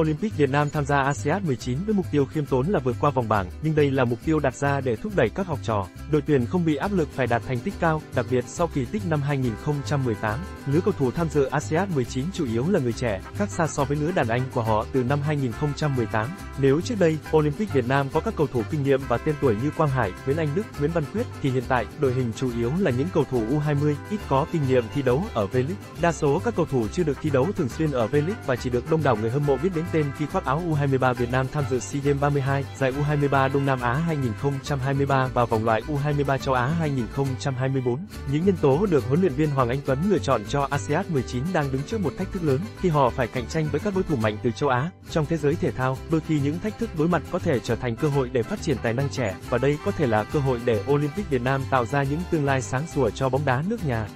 Olympic Việt Nam tham gia ASEAN 19 với mục tiêu khiêm tốn là vượt qua vòng bảng, nhưng đây là mục tiêu đặt ra để thúc đẩy các học trò. Đội tuyển không bị áp lực phải đạt thành tích cao, đặc biệt sau kỳ tích năm 2018. Lứa cầu thủ tham dự ASEAN 19 chủ yếu là người trẻ, khác xa so với lứa đàn anh của họ từ năm 2018. Nếu trước đây, Olympic Việt Nam có các cầu thủ kinh nghiệm và tên tuổi như Quang Hải, Nguyễn Anh Đức, Nguyễn Văn Quyết, thì hiện tại, đội hình chủ yếu là những cầu thủ U20, ít có kinh nghiệm thi đấu ở V-League. Đa số các cầu thủ chưa được thi đấu thường xuyên ở V-League và chỉ được đông đảo người hâm mộ biết đến tên khi khoác áo U23 Việt Nam tham dự SEA Games 32, giải U23 Đông Nam Á 2023 và vòng loại U23 châu Á 2024. Những nhân tố được huấn luyện viên Hoàng Anh Tuấn lựa chọn cho ASEAN 19 đang đứng trước một thách thức lớn khi họ phải cạnh tranh với các đối thủ mạnh từ châu Á. Trong thế giới thể thao, đôi khi những thách thức đối mặt có thể trở thành cơ hội để phát triển tài năng trẻ và đây có thể là cơ hội để Olympic Việt Nam tạo ra những tương lai sáng sủa cho bóng đá nước nhà.